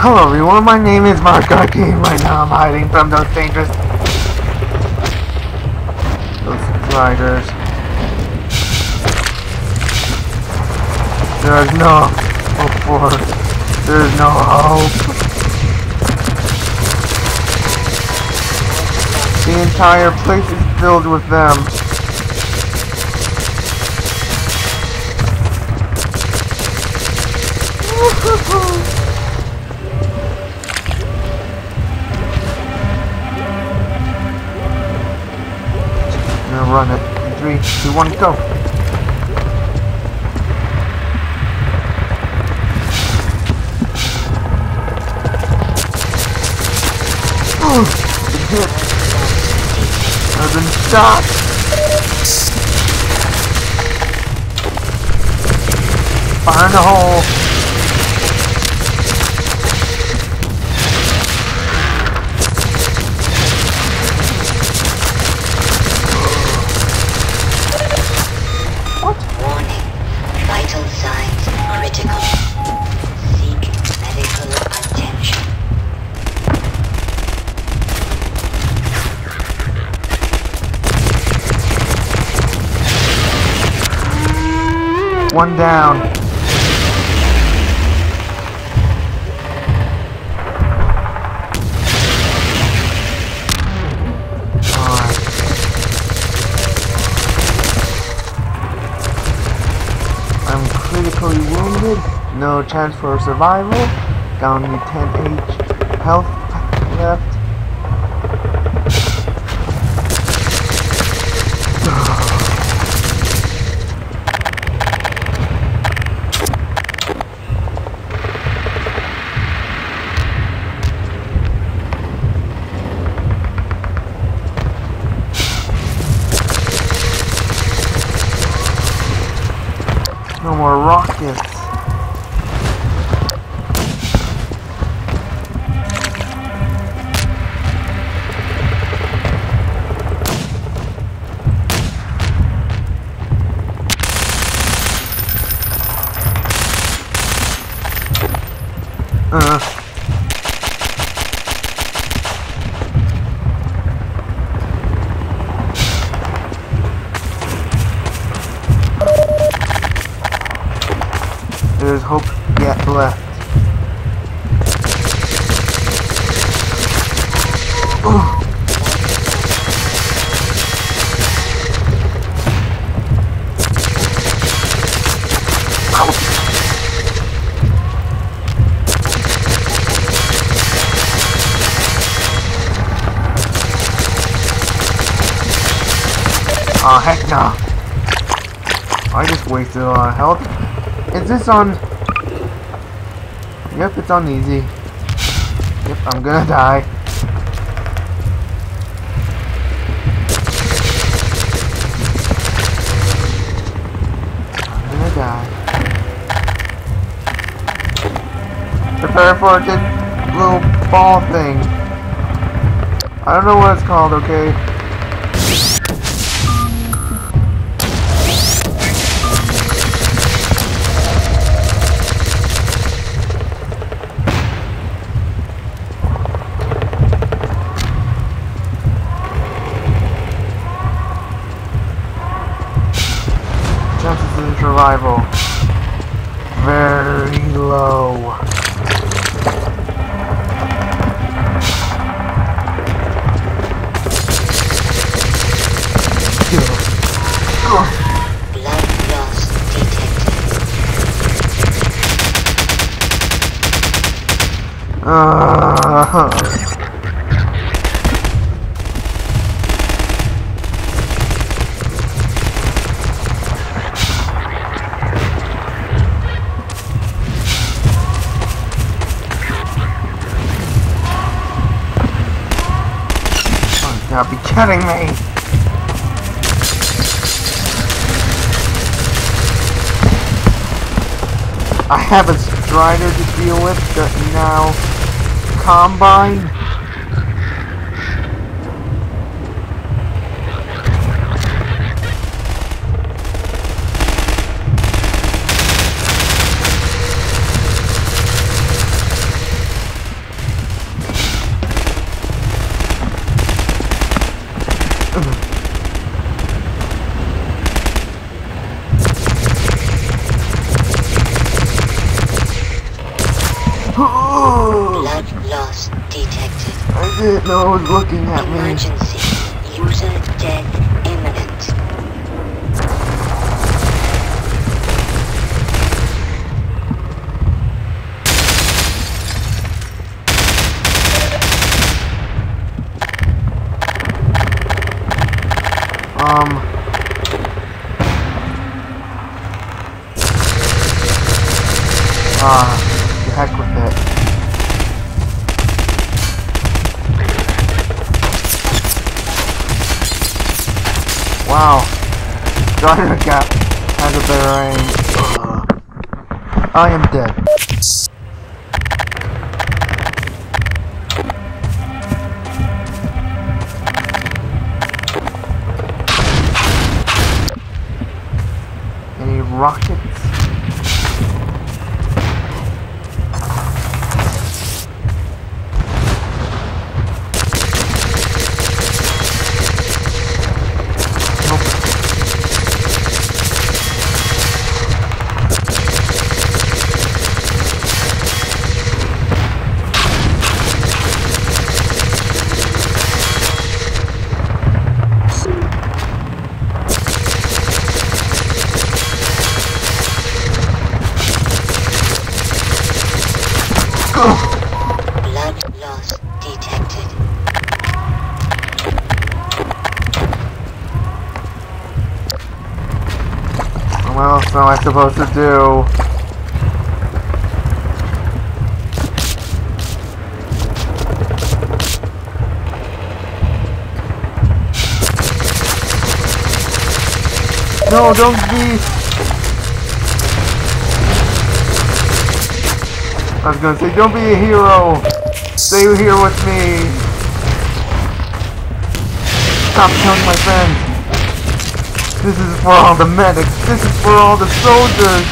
Hello everyone, my name is Mark Arcane. Right now I'm hiding from those dangerous... Those Striders. There is no hope for... There is no hope. The entire place is filled with them. I'm run it. Three, two, one, go. Ooh, hit. I've been shot. Fire in hole. One down. I'm critically wounded. No chance for survival. Down to 10 H health left. More There's hope yet left. Ooh. Oh heck no. I just wasted a lot of health. Is this on... Yep, it's on easy. Yep, I'm gonna die. I'm gonna die. Prepare for a little ball thing. I don't know what it's called, okay? Survival very low. Gotta be kidding me! I have a Strider to deal with that now Combine. I didn't know it was looking at me. Supposed to do? No, don't be. I was gonna say, don't be a hero. Stay here with me. Stop killing my friends. This is for all the medics. This is for all the soldiers.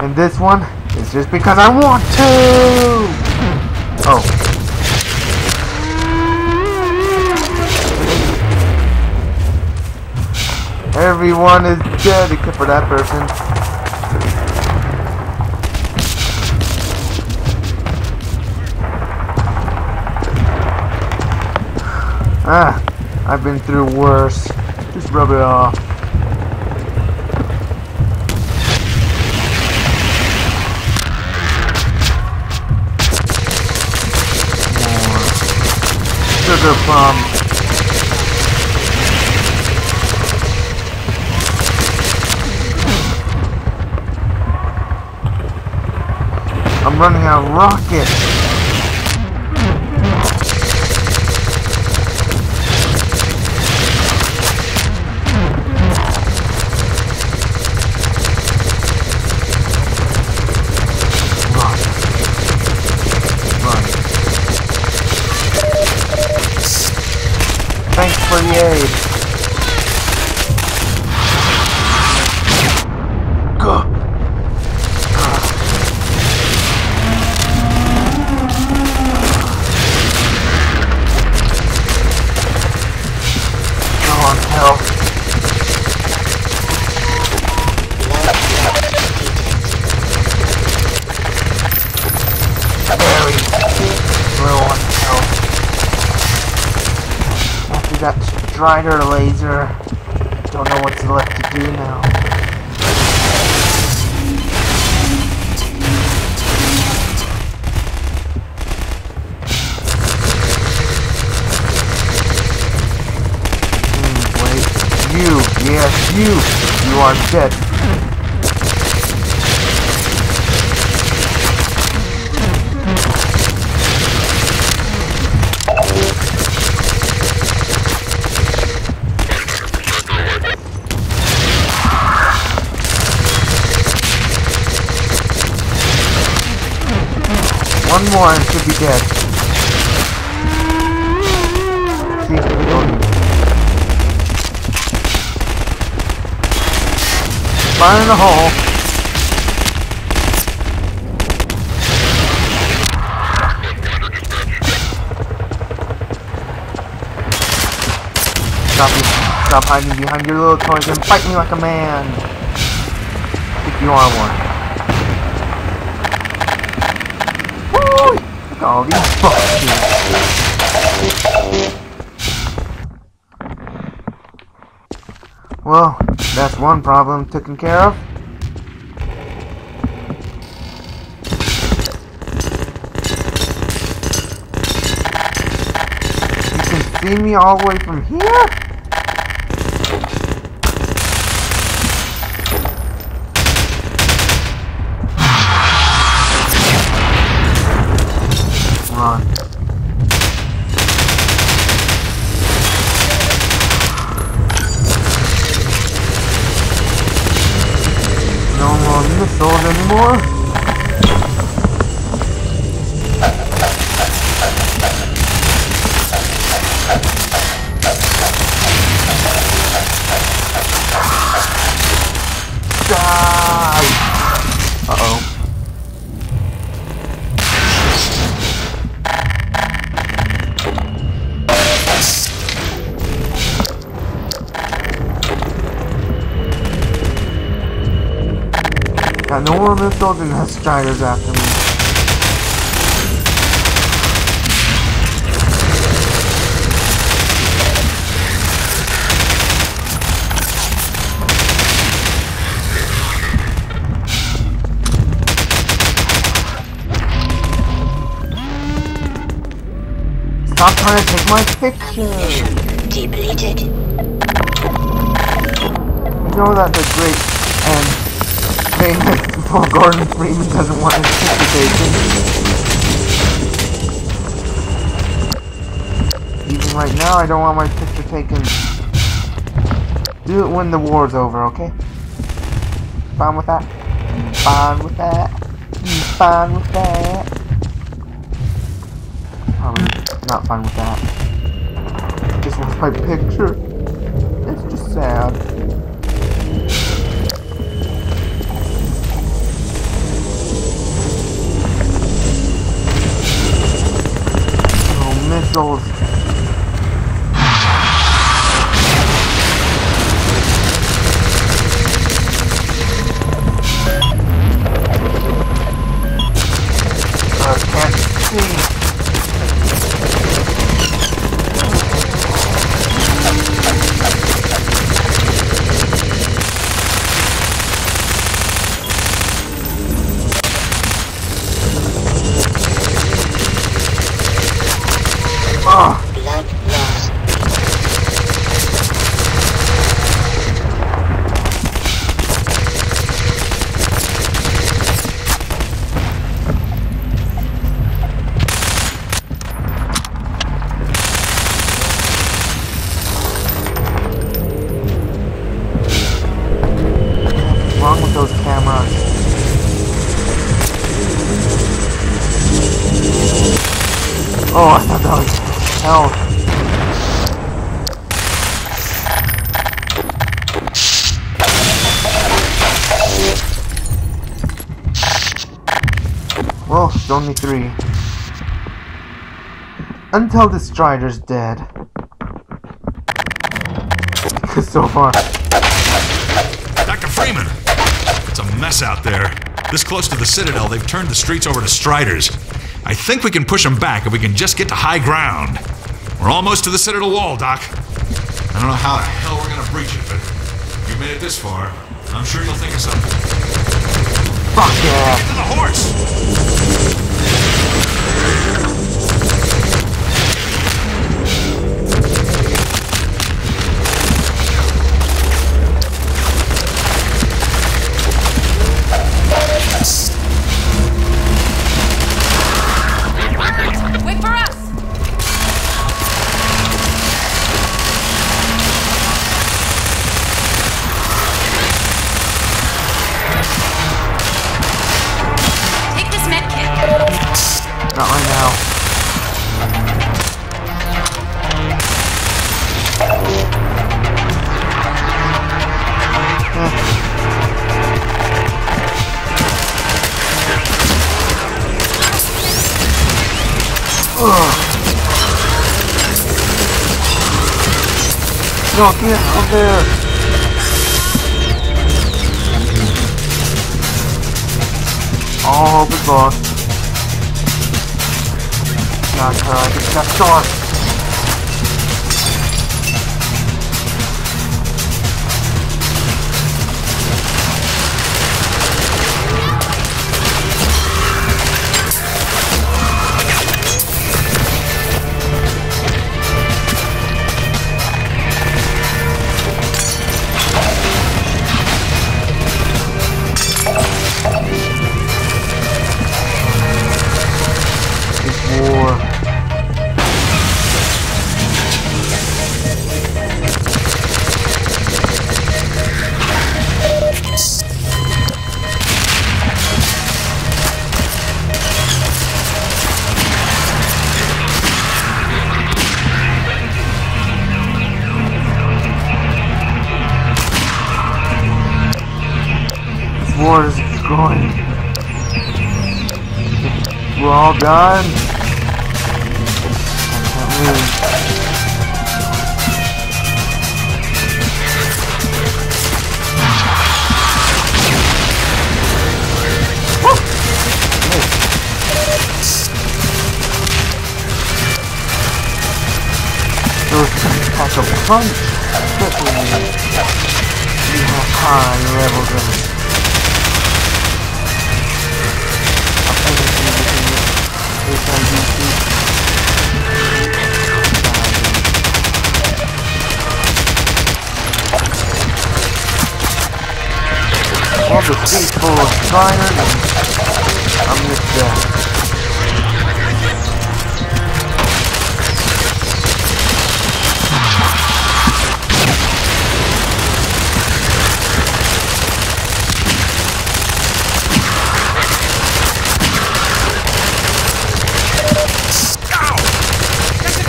And this one is just because I want to. Oh. Everyone is dead except for that person. Ah, I've been through worse. Just rub it off. Sugar plum. I'm running out of rockets. Thanks Strider laser, don't know what's left to do now. Hmm, wait, you, yes, you, you are dead. One more and should be dead. See if we don't. Fire in the hole. Stop. Stop hiding behind your little toys and fight me like a man. If you are one. Boxes. Well, that's one problem taken care of. You can see me all the way from here? After me. Stop trying to take my picture! Depleted. You know that the great and famous Paul Gordon Freeman doesn't want his picture taken. Even right now, I don't want my picture taken. Do it when the war's over, okay? Fine with that? Fine with that? Fine with that? Probably not fine with that. Just wants my picture. It's just sad. Oh, only three. Until the Strider's dead. So far, Dr. Freeman! It's a mess out there. This close to the Citadel, they've turned the streets over to Striders. I think we can push them back if we can just get to high ground. We're almost to the Citadel wall, Doc. I don't know how the hell we're gonna breach it, but you've made it this far. I'm sure you'll think of something. fuck yeah! Get To the horse! No, get out there! Oh, hope is. Not I just got. Going. We're all done. I can't move. Those of punch, especially you have high levels of All the streets full of Striders and I'm.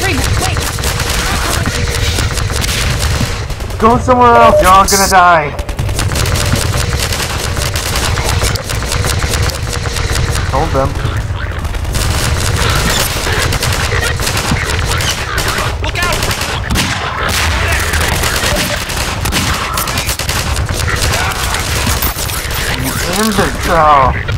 Freeman, wait! Go somewhere else, you're all gonna die. Them. Look out! Imbecile.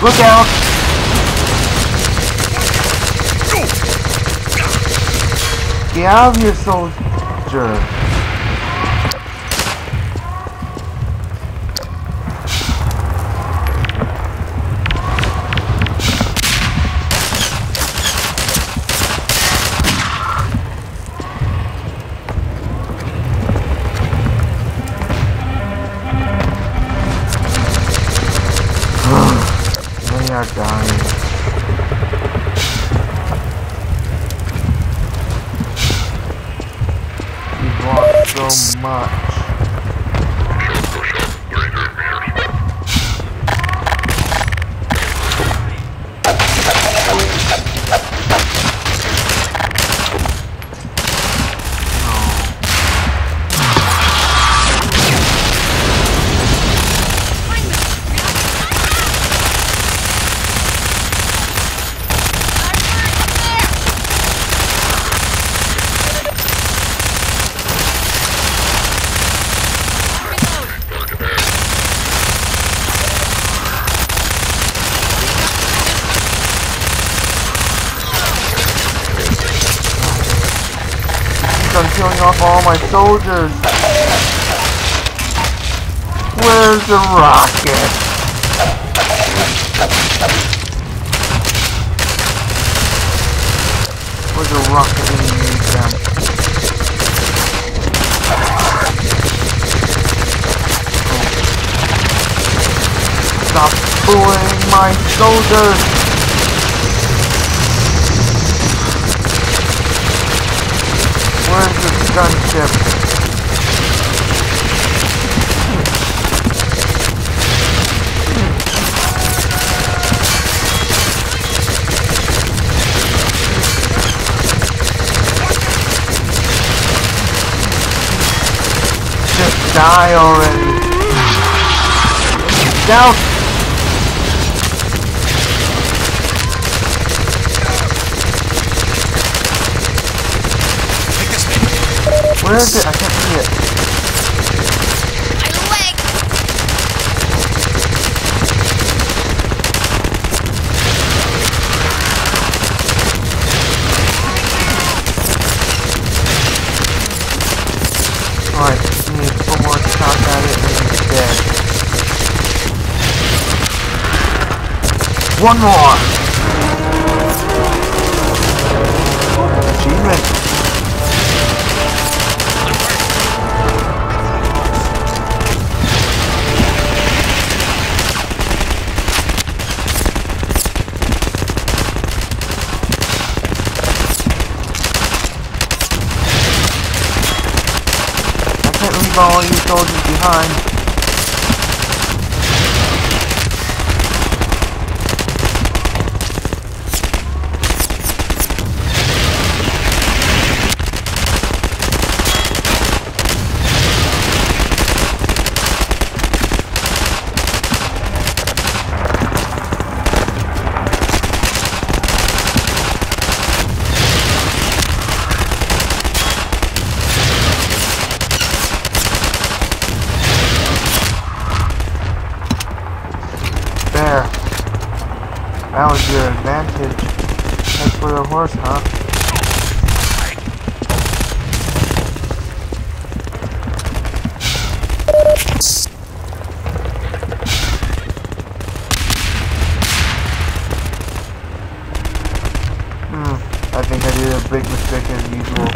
Look out! Get out of here, soldier! They are dying. We've lost so much. I'm killing off all my soldiers. Where's the rocket? Where's the rocket when you need? Stop fooling my soldiers! Where's the gunship? Die already. Down! Where is it? I can't see it. One more! Achievement! I can't leave all you soldiers behind. There. That was your advantage. Head for the horse, huh? Hmm, I think I did a big mistake as usual.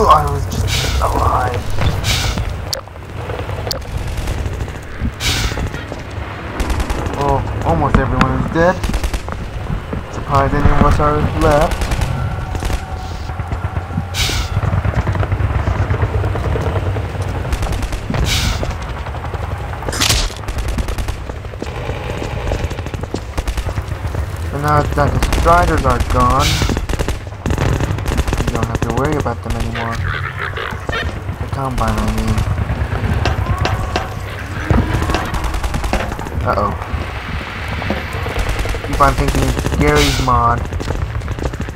Oh, I was just alive. Oh, almost everyone is dead. Surprised any of us are left. And now that the striders are gone, you don't have to worry about them anymore. The combine, I mean. Uh-oh. Keep on thinking Garry's Mod.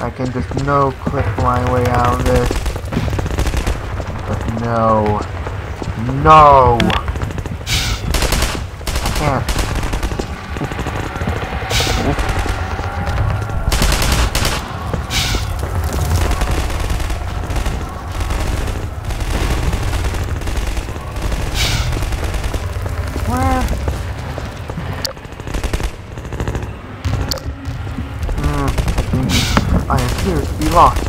I can just no-clip my way out of this. But no. No! I can't. Where? Hmm, I think I appear to be lost.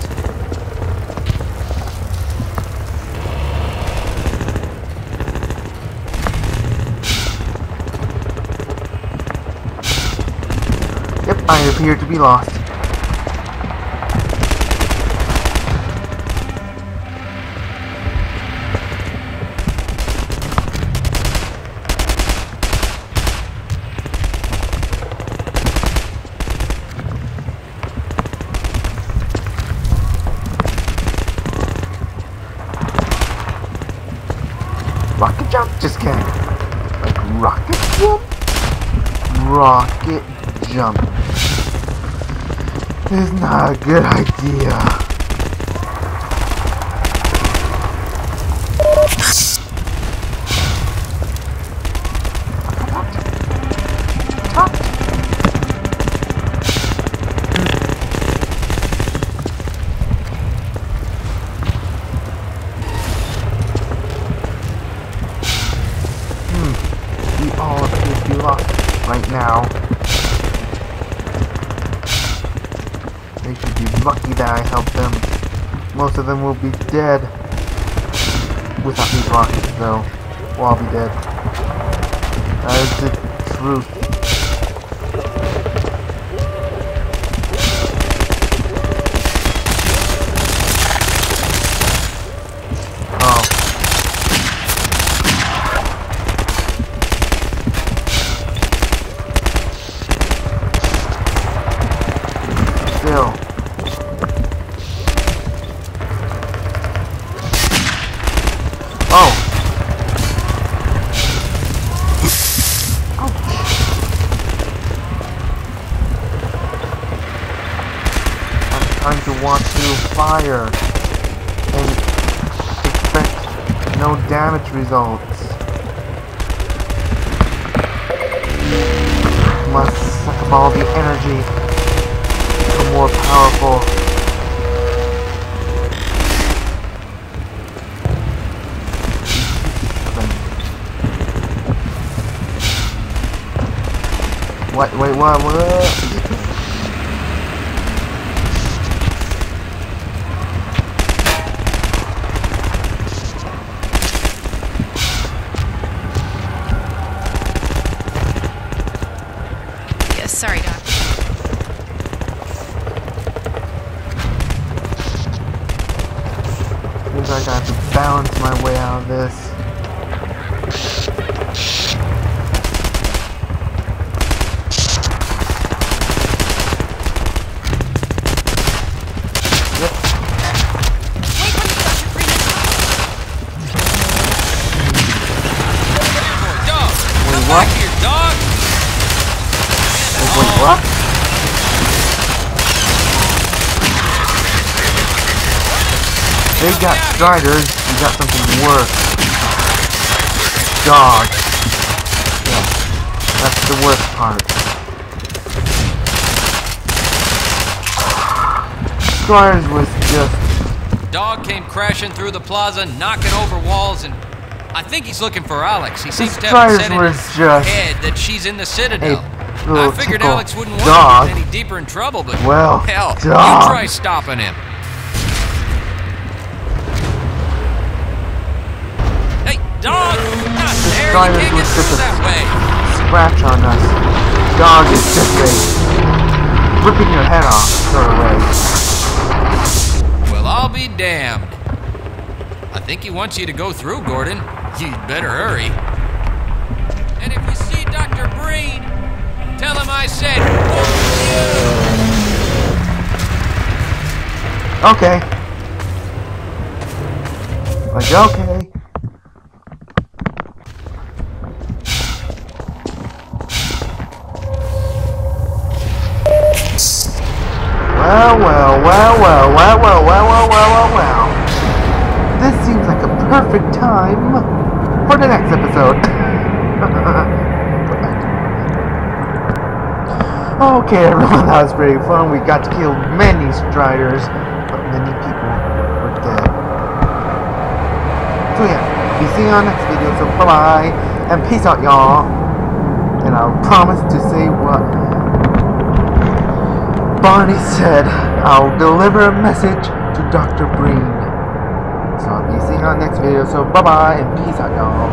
Appear to be lost. Rocket jump? Just kidding. Like rocket jump? Rocket jump. Is not a good idea. We all appear to be lost right now. They should be lucky that I helped them. Most of them will be dead. Without these rockets, though. Well, be dead. That is the truth. Results. Must suck up all the energy, become more powerful. What? Wait, what? What? Yes, sorry, Doc. Seems like I have to balance my way out of this. Yep. Wait, what is Dr. Freeman? Dog, Wait, come what? back here, dog. Wait, wait, what? They got striders, we got something worse. Dog. Yeah, that's the worst part. Striders was just Dog came crashing through the plaza, knocking over walls, and I think he's looking for Alyx. He seems to have said in his just head that she's in the Citadel. I figured Alyx wouldn't want dog. to get any deeper in trouble, but Well, hell, dog. you try stopping him. Not there. You Striders can't was just a- way. scratch on us. Dog is just a ripping your head off sort of way. Well, I'll be damned. I think he wants you to go through, Gordon. You'd better hurry. And if you see Dr. Breen, tell him I said, Okay. Like, okay. Well, well, well, well, well, well, well, well. This seems like a perfect time for the next episode. okay, everyone, that was pretty fun. We got to kill many striders, but many people were dead. So yeah, be seeing you on next video, so bye bye, and peace out, y'all. And I'll promise to say what Barney said. I'll deliver a message to Dr. Breen. So I'll be seeing you on next video, so bye bye, and peace out, y'all.